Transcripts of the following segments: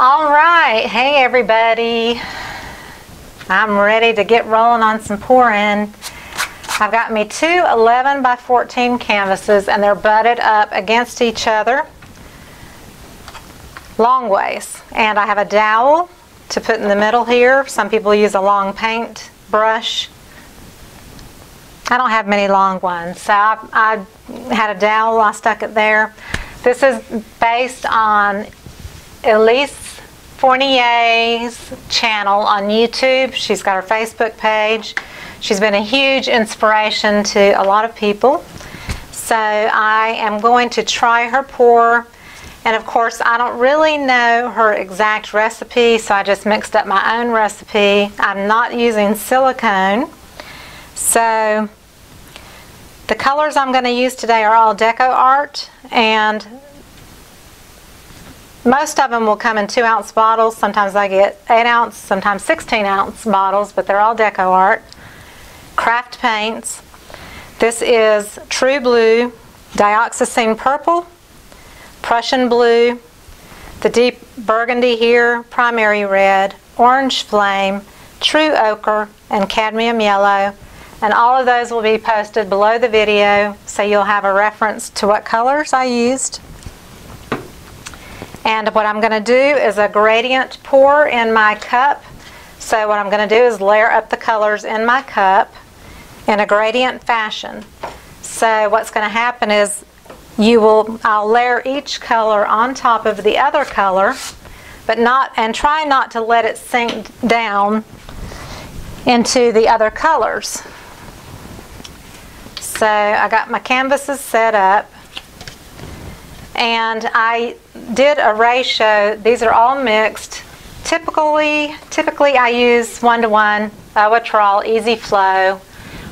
All right, hey everybody. I'm ready to get rolling on some pouring. I've got me two 11 by 14 canvases and they're butted up against each other long ways. And I have a dowel to put in the middle here. Some people use a long paint brush. I don't have many long ones, so I, I had a dowel, I stuck it there. This is based on Elyse Fournier's channel on YouTube. She's got her Facebook page. She's been a huge inspiration to a lot of people. So I am going to try her pour. And of course, I don't really know her exact recipe, so I just mixed up my own recipe. I'm not using silicone. So the colors I'm going to use today are all Deco Art, and most of them will come in two ounce bottles. Sometimes I get eight ounce, sometimes 16 ounce bottles, but they're all deco art. Craft paints. This is True Blue, Dioxazine Purple, Prussian Blue, the deep burgundy here, primary red, orange flame, true ochre, and cadmium yellow. And all of those will be posted below the video so you'll have a reference to what colors I used. And what I'm going to do is a gradient pour in my cup. So what I'm going to do is layer up the colors in my cup in a gradient fashion. So what's going to happen is you will, I'll layer each color on top of the other color, but not, and try not to let it sink down into the other colors. So I got my canvases set up and I did a ratio. These are all mixed. Typically, typically I use one-to-one uh, Owatrol Easy Flow,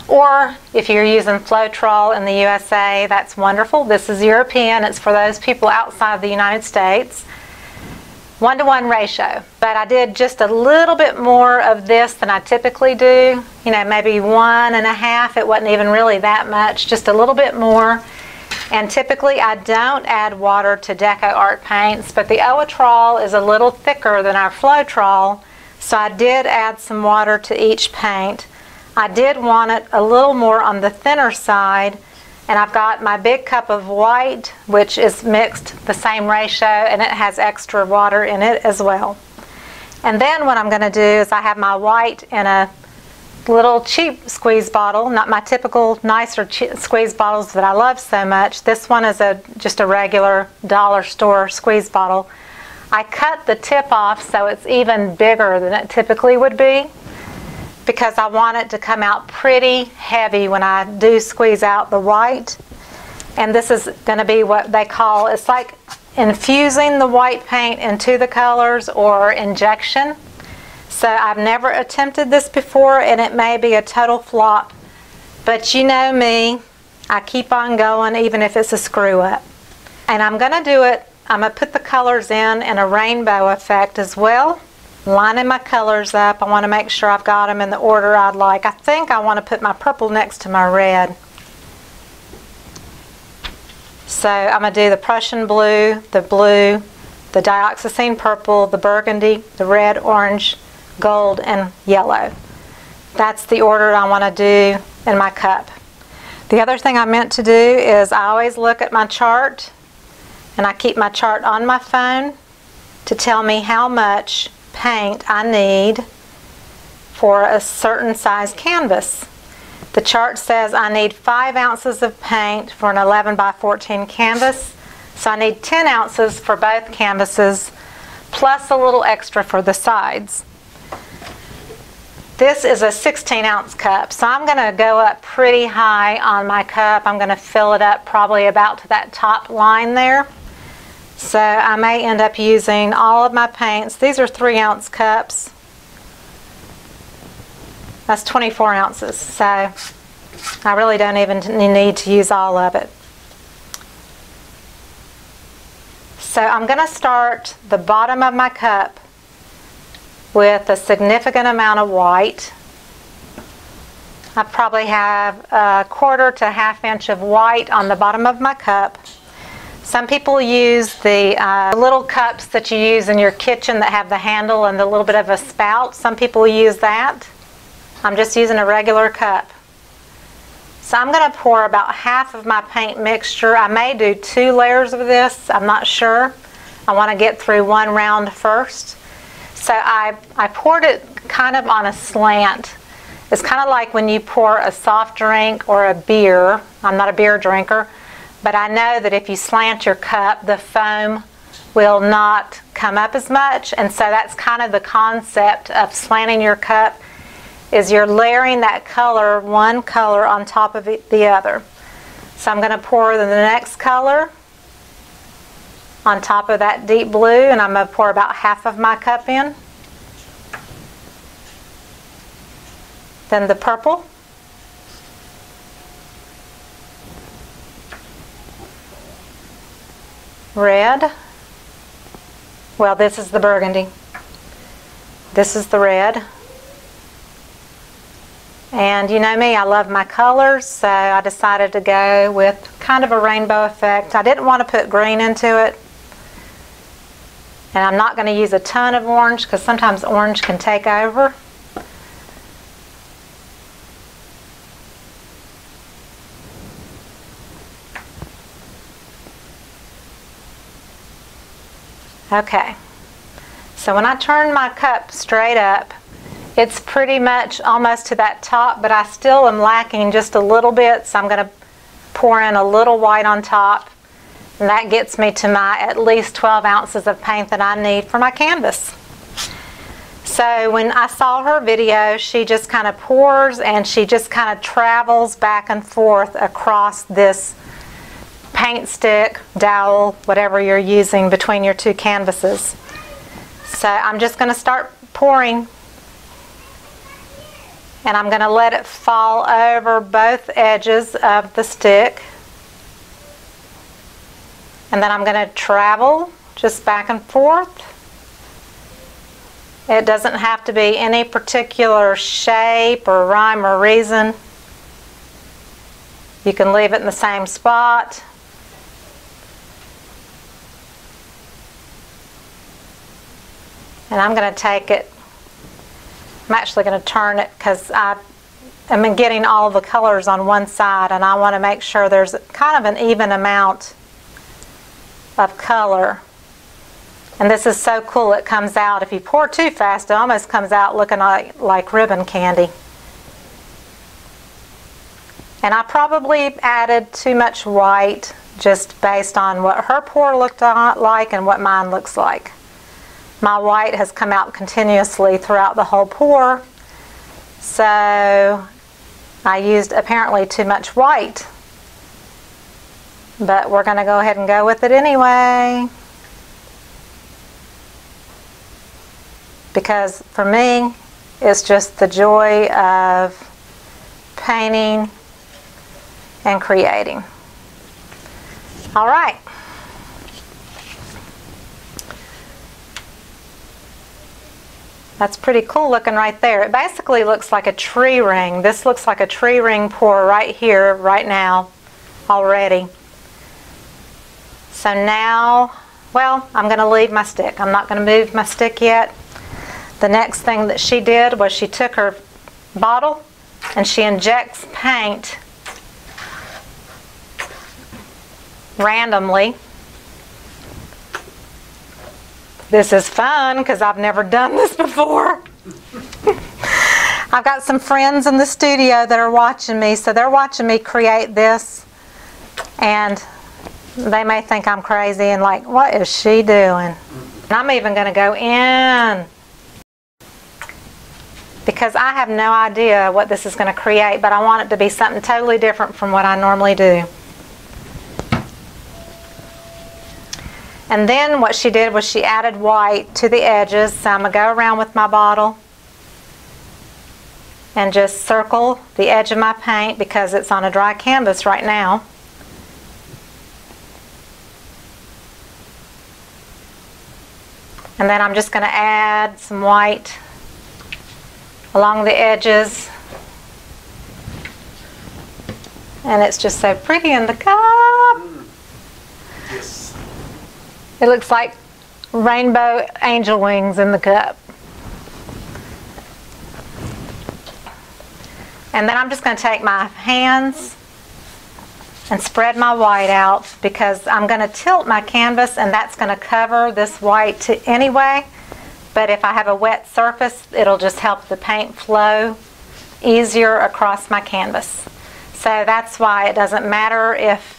or if you're using Floetrol in the USA, that's wonderful. This is European. It's for those people outside the United States. One-to-one -one ratio, but I did just a little bit more of this than I typically do. You know, maybe one and a half. It wasn't even really that much, just a little bit more. And typically I don't add water to Deco Art paints, but the Owatrol is a little thicker than our Floetrol, so I did add some water to each paint. I did want it a little more on the thinner side, and I've got my big cup of white, which is mixed the same ratio, and it has extra water in it as well. And then what I'm going to do is I have my white in a little cheap squeeze bottle, not my typical nicer squeeze bottles that I love so much. This one is a just a regular dollar store squeeze bottle. I cut the tip off so it's even bigger than it typically would be because I want it to come out pretty heavy when I do squeeze out the white. And this is going to be what they call, it's like infusing the white paint into the colors or injection. So I've never attempted this before and it may be a total flop. But you know me, I keep on going even if it's a screw up. And I'm to do it, I'm to put the colors in in a rainbow effect as well. Lining my colors up, I want to make sure I've got them in the order I'd like. I think I want to put my purple next to my red. So I'm to do the Prussian blue, the blue, the dioxazine purple, the burgundy, the red, orange, gold, and yellow. That's the order I want to do in my cup. The other thing I meant to do is I always look at my chart and I keep my chart on my phone to tell me how much paint I need for a certain size canvas. The chart says I need 5 ounces of paint for an 11 by 14 canvas, so I need 10 ounces for both canvases, plus a little extra for the sides. This is a 16 ounce cup, so I'm going to go up pretty high on my cup. I'm going to fill it up probably about to that top line there. So I may end up using all of my paints. These are 3 ounce cups. That's 24 ounces, so I really don't even need to use all of it. So I'm going to start the bottom of my cup with a significant amount of white. I probably have a quarter to a half inch of white on the bottom of my cup. Some people use the uh, little cups that you use in your kitchen that have the handle and the little bit of a spout. Some people use that. I'm just using a regular cup. So I'm going to pour about half of my paint mixture. I may do two layers of this. I'm not sure. I want to get through one round first. So I, I poured it kind of on a slant. It's kind of like when you pour a soft drink or a beer. I'm not a beer drinker. But I know that if you slant your cup, the foam will not come up as much. And so that's kind of the concept of slanting your cup is you're layering that color, one color on top of the other. So I'm going to pour the next color on top of that deep blue and I'm going to pour about half of my cup in. Then the purple. red. Well, this is the burgundy. This is the red. And you know me, I love my colors, so I decided to go with kind of a rainbow effect. I didn't want to put green into it. And I'm not going to use a ton of orange because sometimes orange can take over. Okay, so when I turn my cup straight up, it's pretty much almost to that top, but I still am lacking just a little bit, so I'm going to pour in a little white on top. And that gets me to my at least 12 ounces of paint that I need for my canvas. So when I saw her video, she just kind of pours and she just kind of travels back and forth across this paint stick, dowel, whatever you're using between your two canvases. So I'm just going to start pouring and I'm going to let it fall over both edges of the stick. And then I'm going to travel just back and forth. It doesn't have to be any particular shape or rhyme or reason. You can leave it in the same spot. And I'm going to take it, I'm actually going to turn it because I am getting all the colors on one side and I want to make sure there's kind of an even amount of color. And this is so cool, it comes out. If you pour too fast, it almost comes out looking like, like ribbon candy. And I probably added too much white just based on what her pour looked like and what mine looks like. My white has come out continuously throughout the whole pour. So I used apparently too much white. But we're going to go ahead and go with it anyway. Because for me, it's just the joy of painting and creating. All right. That's pretty cool looking right there. It basically looks like a tree ring. This looks like a tree ring pour right here, right now, already. So now, well, I'm going to leave my stick. I'm not going to move my stick yet. The next thing that she did was she took her bottle and she injects paint randomly this is fun because I've never done this before. I've got some friends in the studio that are watching me, so they're watching me create this, and they may think I'm crazy and like, what is she doing? And I'm even going to go in because I have no idea what this is going to create, but I want it to be something totally different from what I normally do. And then what she did was she added white to the edges. So I'm going to go around with my bottle and just circle the edge of my paint because it's on a dry canvas right now. And then I'm just going to add some white along the edges. And it's just so pretty in the cup. Yes. It looks like rainbow angel wings in the cup. And then I'm just going to take my hands and spread my white out because I'm going to tilt my canvas and that's going to cover this white to anyway. But if I have a wet surface, it'll just help the paint flow easier across my canvas. So that's why it doesn't matter if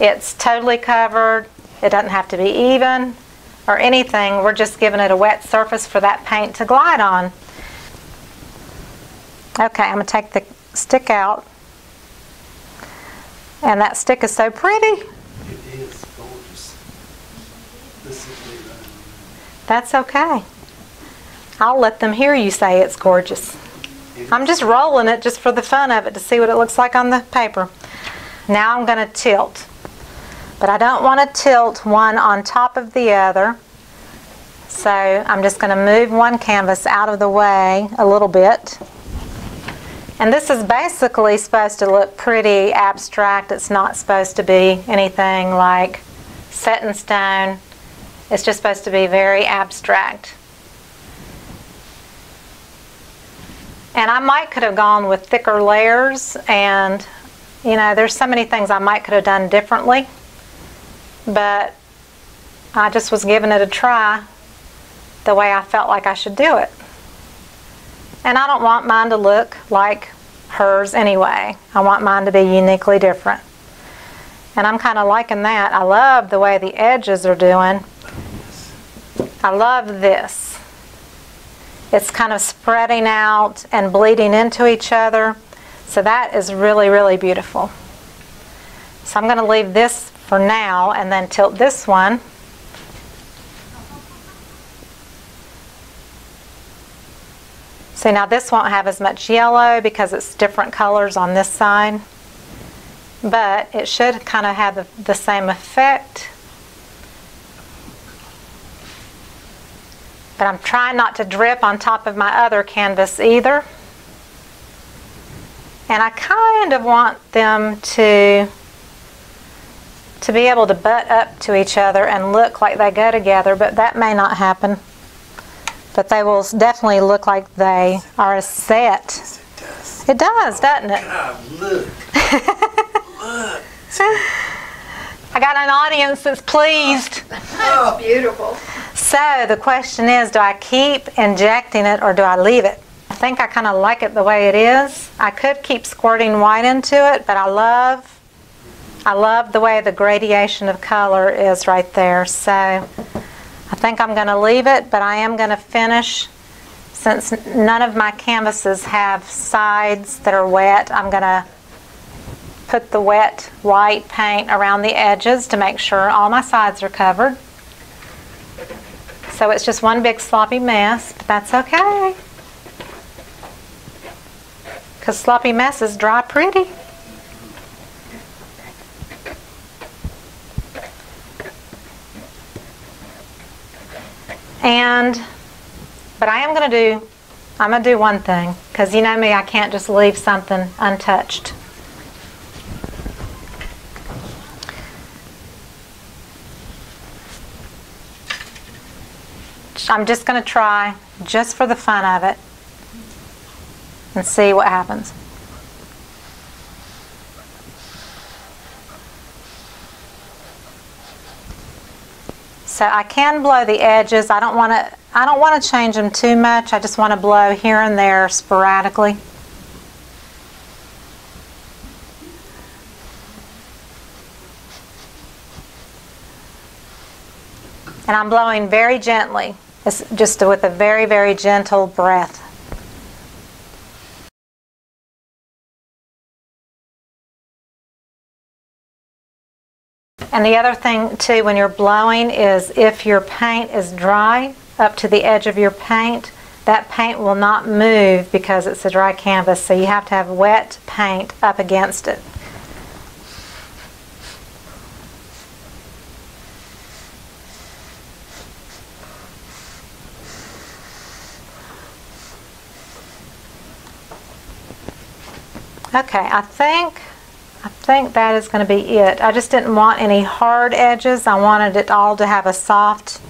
it's totally covered, it doesn't have to be even or anything. We're just giving it a wet surface for that paint to glide on. Okay, I'm going to take the stick out. And that stick is so pretty. It is gorgeous. Is That's okay. I'll let them hear you say it's gorgeous. it I'm just rolling it just for the fun of it to see what it looks like on the paper. Now I'm going to tilt. But I don't want to tilt one on top of the other. So I'm just going to move one canvas out of the way a little bit. And this is basically supposed to look pretty abstract. It's not supposed to be anything like set in stone. It's just supposed to be very abstract. And I might could have gone with thicker layers and you know, there's so many things I might could have done differently. But I just was giving it a try the way I felt like I should do it. And I don't want mine to look like hers anyway. I want mine to be uniquely different. And I'm kind of liking that. I love the way the edges are doing. I love this. It's kind of spreading out and bleeding into each other. So that is really, really beautiful. So I'm going to leave this for now and then tilt this one. See now this won't have as much yellow because it's different colors on this side. But it should kind of have the, the same effect. But I'm trying not to drip on top of my other canvas either. And I kind of want them to to be able to butt up to each other and look like they go together, but that may not happen. But they will definitely look like they are a set. Yes, it does. It does, doesn't it? God, look. look. I got an audience that's pleased. Oh, beautiful. So the question is, do I keep injecting it or do I leave it? I think I kind of like it the way it is. I could keep squirting white into it, but I love I love the way the gradation of color is right there. So I think I'm going to leave it, but I am going to finish since none of my canvases have sides that are wet. I'm going to put the wet white paint around the edges to make sure all my sides are covered. So it's just one big sloppy mess, but that's okay. Because sloppy messes dry pretty. And, but I am going to do, I'm going to do one thing. Because you know me, I can't just leave something untouched. I'm just going to try, just for the fun of it, and see what happens. So I can blow the edges. I don't want to. I don't want to change them too much. I just want to blow here and there sporadically. And I'm blowing very gently, It's just with a very, very gentle breath. And the other thing too, when you're blowing, is if your paint is dry up to the edge of your paint, that paint will not move because it's a dry canvas. So you have to have wet paint up against it. Okay, I think I think that is going to be it. I just didn't want any hard edges. I wanted it all to have a soft,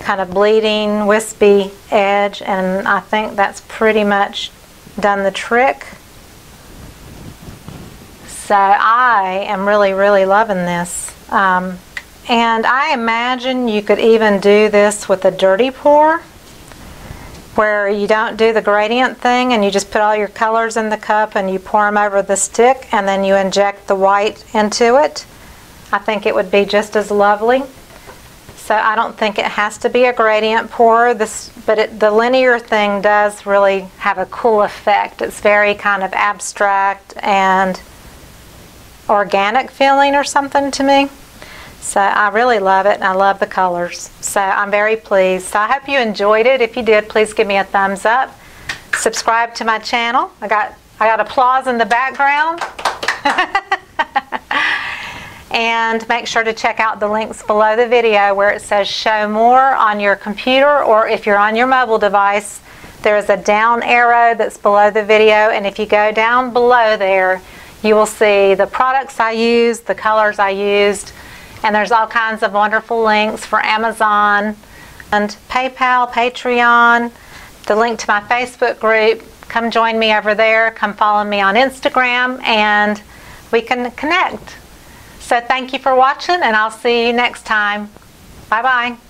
kind of bleeding, wispy edge, and I think that's pretty much done the trick. So I am really, really loving this. Um, and I imagine you could even do this with a dirty pour where you don't do the gradient thing and you just put all your colors in the cup and you pour them over the stick and then you inject the white into it. I think it would be just as lovely. So I don't think it has to be a gradient pour, this, but it, the linear thing does really have a cool effect. It's very kind of abstract and organic feeling or something to me. So I really love it and I love the colors. So I'm very pleased. So I hope you enjoyed it. If you did, please give me a thumbs up. Subscribe to my channel. I got I got applause in the background. and make sure to check out the links below the video where it says show more on your computer or if you're on your mobile device, there is a down arrow that's below the video and if you go down below there, you will see the products I used, the colors I used, and there's all kinds of wonderful links for Amazon and PayPal, Patreon, the link to my Facebook group. Come join me over there. Come follow me on Instagram and we can connect. So thank you for watching and I'll see you next time. Bye bye.